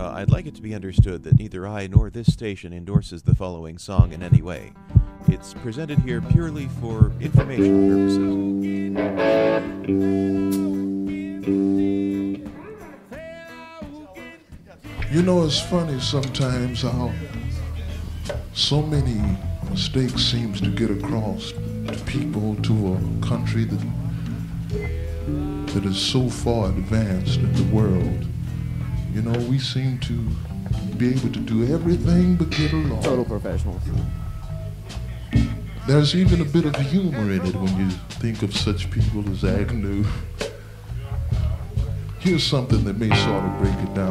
Uh, I'd like it to be understood that neither I nor this station endorses the following song in any way. It's presented here purely for informational purposes. You know, it's funny sometimes how so many mistakes seems to get across to people to a country that that is so far advanced in the world. You know, we seem to be able to do everything but get along. Total professionals. There's even a bit of humor in it when you think of such people as Agnew. Here's something that may sort of break it down.